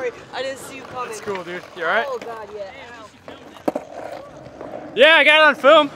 sorry. I didn't see you coming. It's cool, dude. You alright? Oh, God, yeah. Yeah, I got it on film.